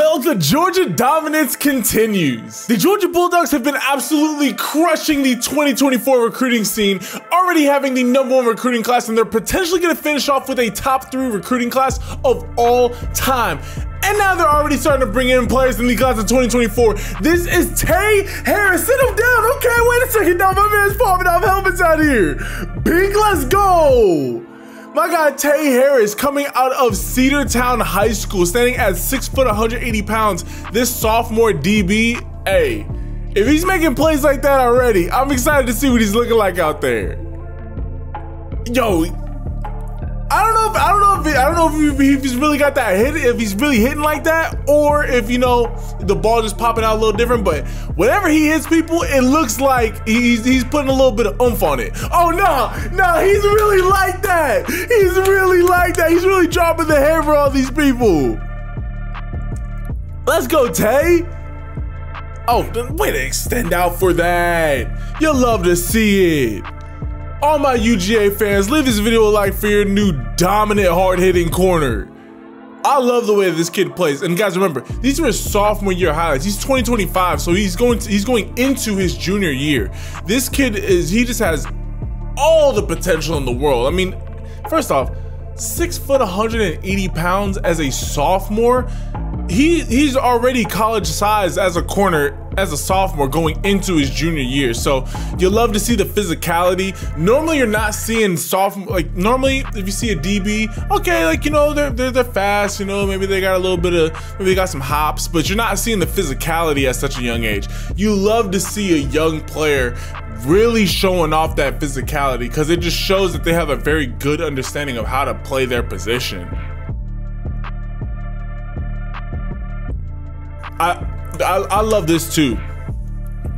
Well, the Georgia dominance continues. The Georgia Bulldogs have been absolutely crushing the 2024 recruiting scene, already having the number one recruiting class, and they're potentially going to finish off with a top three recruiting class of all time. And now they're already starting to bring in players in the class of 2024. This is Tae Harris. Sit him down. Okay, wait a second now. My man's popping off helmets out here. Big, let's go. My guy Tae Harris coming out of Cedartown High School, standing at 6 foot 180 pounds. This sophomore DB, hey, if he's making plays like that already, I'm excited to see what he's looking like out there. Yo, I don't know if I don't know if I don't know if, he, if he's really got that hit, if he's really hitting like that, or if you know the ball just popping out a little different. But whenever he hits people, it looks like he's he's putting a little bit of oomph on it. Oh no, no, he's really like that. He's really like that. He's really dropping the hammer on these people. Let's go, Tae. Oh, way to extend out for that. You'll love to see it. All my UGA fans, leave this video a like for your new dominant, hard-hitting corner. I love the way this kid plays. And guys, remember, these are his sophomore year highlights. He's 2025, so he's going to, he's going into his junior year. This kid is he just has all the potential in the world. I mean, first off, six foot 180 pounds as a sophomore he he's already college size as a corner as a sophomore going into his junior year. So you love to see the physicality. Normally you're not seeing sophomore like normally if you see a DB, okay, like you know they're they're, they're fast, you know maybe they got a little bit of maybe they got some hops, but you're not seeing the physicality at such a young age. You love to see a young player really showing off that physicality because it just shows that they have a very good understanding of how to play their position. I, I, I love this too.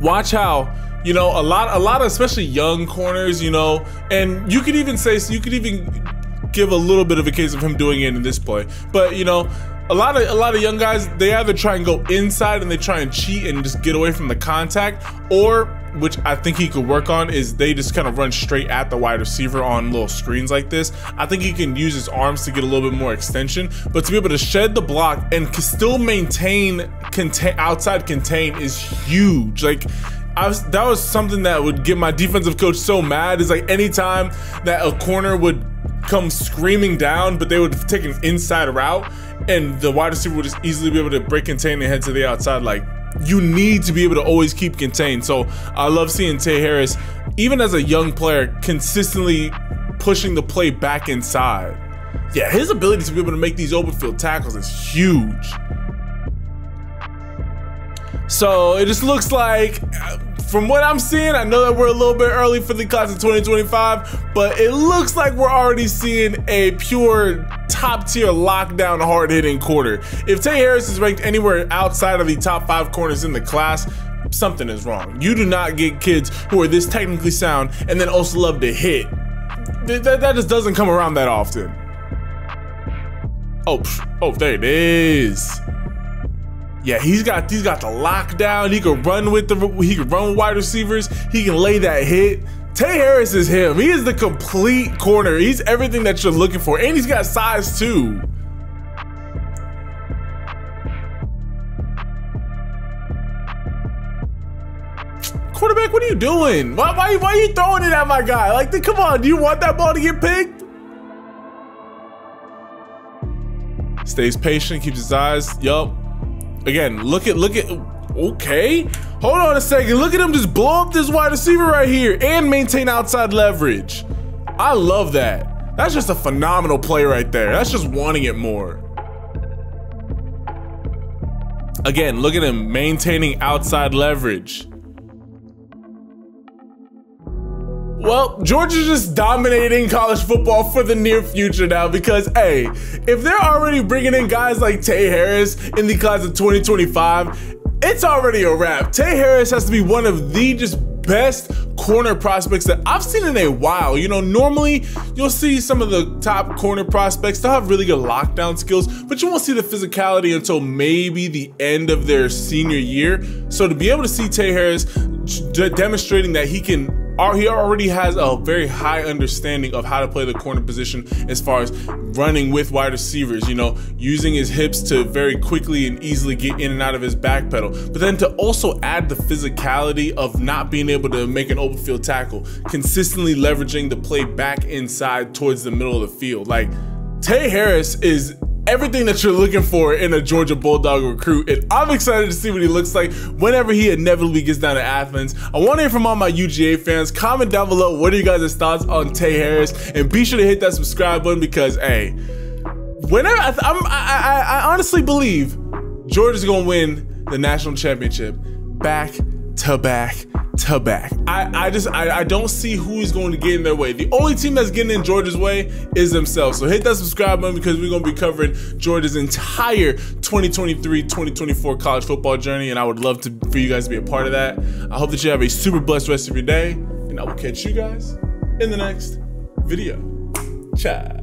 Watch how you know a lot a lot of especially young corners you know and you could even say you could even give a little bit of a case of him doing it in this play but you know a lot of a lot of young guys they either try and go inside and they try and cheat and just get away from the contact or which I think he could work on is they just kind of run straight at the wide receiver on little screens like this. I think he can use his arms to get a little bit more extension, but to be able to shed the block and still maintain contain outside contain is huge. Like I was, that was something that would get my defensive coach so mad is like anytime that a corner would come screaming down, but they would take an inside route and the wide receiver would just easily be able to break contain and head to the outside. Like you need to be able to always keep contained. So I love seeing Tae Harris, even as a young player, consistently pushing the play back inside. Yeah, his ability to be able to make these open field tackles is huge. So it just looks like, uh, from what I'm seeing, I know that we're a little bit early for the class of 2025, but it looks like we're already seeing a pure top tier lockdown hard hitting quarter. If Tae Harris is ranked anywhere outside of the top five corners in the class, something is wrong. You do not get kids who are this technically sound and then also love to hit. That, that just doesn't come around that often. Oh, oh, there it is. Yeah, he's got he's got the lockdown. He can run with the he can run with wide receivers. He can lay that hit. Tae Harris is him. He is the complete corner. He's everything that you're looking for, and he's got size too. Quarterback, what are you doing? Why, why, why are you throwing it at my guy? Like, come on, do you want that ball to get picked? Stays patient, keeps his eyes. Yup. Again, look at look at okay. Hold on a second. Look at him just blow up this wide receiver right here and maintain outside leverage. I love that. That's just a phenomenal play right there. That's just wanting it more. Again, look at him maintaining outside leverage. Well, Georgia's just dominating college football for the near future now because, hey, if they're already bringing in guys like Tae Harris in the class of 2025, it's already a wrap. Tae Harris has to be one of the just best corner prospects that I've seen in a while. You know, normally you'll see some of the top corner prospects, they'll have really good lockdown skills, but you won't see the physicality until maybe the end of their senior year. So to be able to see Tae Harris demonstrating that he can he already has a very high understanding of how to play the corner position as far as running with wide receivers, you know, using his hips to very quickly and easily get in and out of his back pedal. But then to also add the physicality of not being able to make an open field tackle, consistently leveraging the play back inside towards the middle of the field. Like Tae Harris is everything that you're looking for in a Georgia Bulldog recruit. And I'm excited to see what he looks like whenever he inevitably gets down to Athens. I want to hear from all my UGA fans. Comment down below what are you guys' thoughts on Tae Harris. And be sure to hit that subscribe button because, hey, whenever I, I, I, I honestly believe Georgia's going to win the national championship back to back to back. I, I just I, I don't see who is going to get in their way. The only team that's getting in Georgia's way is themselves. So hit that subscribe button because we're going to be covering Georgia's entire 2023-2024 college football journey, and I would love to for you guys to be a part of that. I hope that you have a super blessed rest of your day, and I will catch you guys in the next video. Ciao.